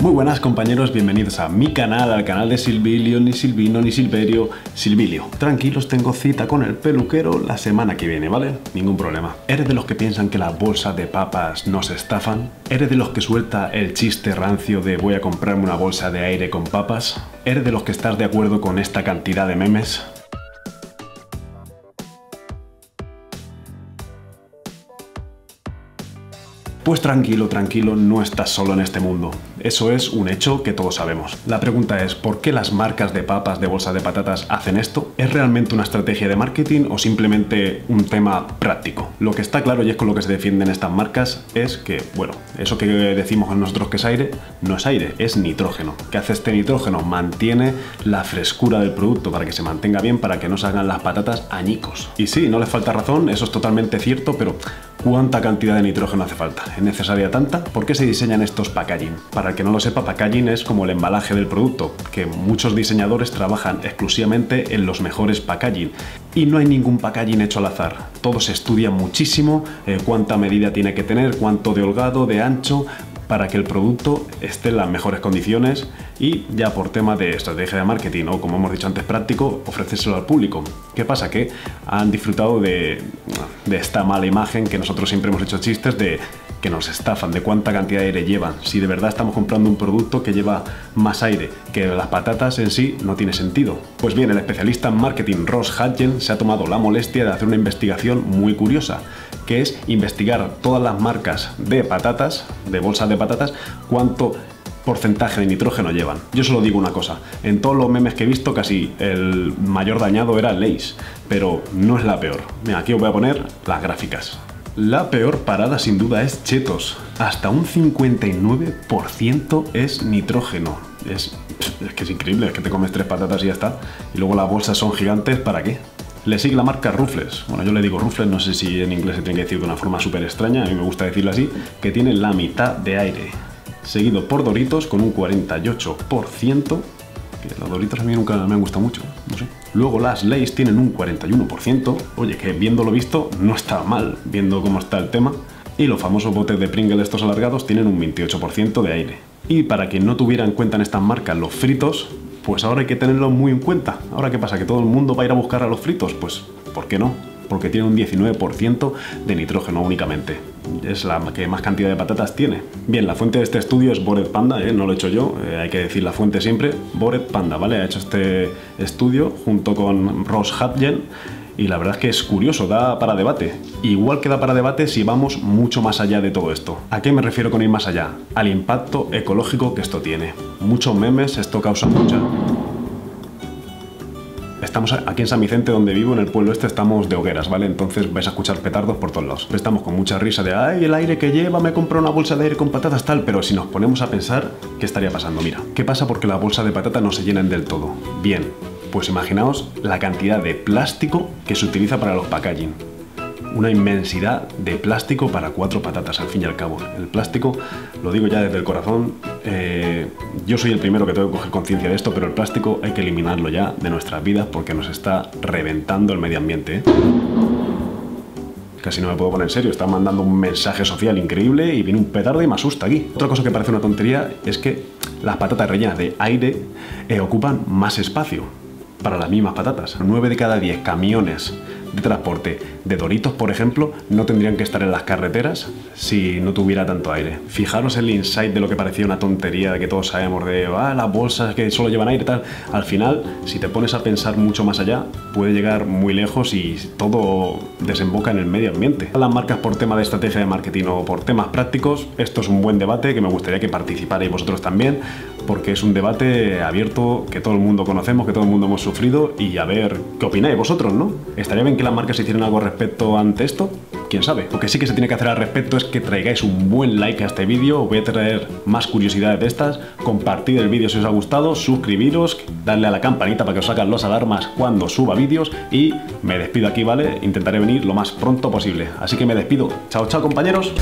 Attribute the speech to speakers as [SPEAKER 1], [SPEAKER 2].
[SPEAKER 1] Muy buenas compañeros, bienvenidos a mi canal, al canal de Silvilio, ni Silvino, ni Silverio, Silvilio. Tranquilos, tengo cita con el peluquero la semana que viene, ¿vale? Ningún problema. ¿Eres de los que piensan que las bolsas de papas nos estafan? ¿Eres de los que suelta el chiste rancio de voy a comprarme una bolsa de aire con papas? ¿Eres de los que estás de acuerdo con esta cantidad de memes? Pues tranquilo, tranquilo, no estás solo en este mundo. Eso es un hecho que todos sabemos. La pregunta es, ¿por qué las marcas de papas de bolsa de patatas hacen esto? ¿Es realmente una estrategia de marketing o simplemente un tema práctico? Lo que está claro y es con lo que se defienden estas marcas es que, bueno, eso que decimos nosotros que es aire, no es aire, es nitrógeno. ¿Qué hace este nitrógeno? Mantiene la frescura del producto para que se mantenga bien, para que no salgan las patatas añicos. Y sí, no les falta razón, eso es totalmente cierto, pero ¿Cuánta cantidad de nitrógeno hace falta? ¿Es necesaria tanta? ¿Por qué se diseñan estos packaging? Para el que no lo sepa, packaging es como el embalaje del producto, que muchos diseñadores trabajan exclusivamente en los mejores packaging. Y no hay ningún packaging hecho al azar. Todo se estudia muchísimo, eh, cuánta medida tiene que tener, cuánto de holgado, de ancho, para que el producto esté en las mejores condiciones y ya por tema de estrategia de marketing o como hemos dicho antes práctico, ofrecérselo al público. ¿Qué pasa? Que han disfrutado de, esta mala imagen que nosotros siempre hemos hecho chistes de que nos estafan, de cuánta cantidad de aire llevan. Si de verdad estamos comprando un producto que lleva más aire que las patatas en sí, no tiene sentido. Pues bien, el especialista en marketing Ross Hudgen se ha tomado la molestia de hacer una investigación muy curiosa, que es investigar todas las marcas de patatas, de bolsas de patatas, cuánto porcentaje de nitrógeno llevan. Yo solo digo una cosa, en todos los memes que he visto casi el mayor dañado era Lace, pero no es la peor. Mira, aquí os voy a poner las gráficas. La peor parada sin duda es Chetos. Hasta un 59% es nitrógeno. Es, es que es increíble, es que te comes tres patatas y ya está. Y luego las bolsas son gigantes, ¿para qué? Le sigue la marca Ruffles. Bueno, yo le digo Ruffles, no sé si en inglés se tiene que decir de una forma súper extraña, a mí me gusta decirlo así, que tiene la mitad de aire. Seguido por Doritos con un 48%, los Doritos a mí nunca me han gustado mucho, no sé. Luego las Lays tienen un 41%, oye, que viendo lo visto no está mal, viendo cómo está el tema. Y los famosos botes de Pringle estos alargados tienen un 28% de aire. Y para quien no tuviera en cuenta en estas marcas los fritos, pues ahora hay que tenerlo muy en cuenta. Ahora, ¿qué pasa? ¿Que todo el mundo va a ir a buscar a los fritos? Pues, ¿por qué no? Porque tiene un 19% de nitrógeno únicamente es la que más cantidad de patatas tiene. Bien, la fuente de este estudio es Bored Panda, ¿eh? no lo he hecho yo, eh, hay que decir la fuente siempre, Bored Panda, ¿vale? Ha hecho este estudio junto con Ross Hudgen y la verdad es que es curioso, da para debate. Igual que da para debate si vamos mucho más allá de todo esto. ¿A qué me refiero con ir más allá? Al impacto ecológico que esto tiene. Muchos memes, esto causa mucha Estamos aquí en San Vicente, donde vivo, en el pueblo este, estamos de hogueras, ¿vale? Entonces vais a escuchar petardos por todos lados. Estamos con mucha risa de, ay, el aire que lleva, me comprado una bolsa de aire con patatas, tal. Pero si nos ponemos a pensar, ¿qué estaría pasando? Mira, ¿qué pasa porque las bolsas de patata no se llenan del todo? Bien, pues imaginaos la cantidad de plástico que se utiliza para los packaging una inmensidad de plástico para cuatro patatas, al fin y al cabo. El plástico, lo digo ya desde el corazón, eh, yo soy el primero que tengo que coger conciencia de esto, pero el plástico hay que eliminarlo ya de nuestras vidas porque nos está reventando el medio ambiente. ¿eh? Casi no me puedo poner en serio, está mandando un mensaje social increíble y viene un petardo y me asusta aquí. Otra cosa que parece una tontería es que las patatas rellenas de aire eh, ocupan más espacio para las mismas patatas. 9 de cada 10 camiones de transporte de Doritos, por ejemplo, no tendrían que estar en las carreteras si no tuviera tanto aire. Fijaros el insight de lo que parecía una tontería de que todos sabemos de ah, las bolsas que solo llevan aire tal. Al final, si te pones a pensar mucho más allá, puede llegar muy lejos y todo desemboca en el medio ambiente. Las marcas por tema de estrategia de marketing o por temas prácticos, esto es un buen debate que me gustaría que participarais vosotros también, porque es un debate abierto que todo el mundo conocemos, que todo el mundo hemos sufrido y a ver qué opináis vosotros, ¿no? Estaría bien que las marcas hicieran algo respecto ante esto? quién sabe. Lo que sí que se tiene que hacer al respecto es que traigáis un buen like a este vídeo, voy a traer más curiosidades de estas, compartid el vídeo si os ha gustado, suscribiros, darle a la campanita para que os sacan los alarmas cuando suba vídeos y me despido aquí, ¿vale? Intentaré venir lo más pronto posible. Así que me despido. Chao, chao compañeros.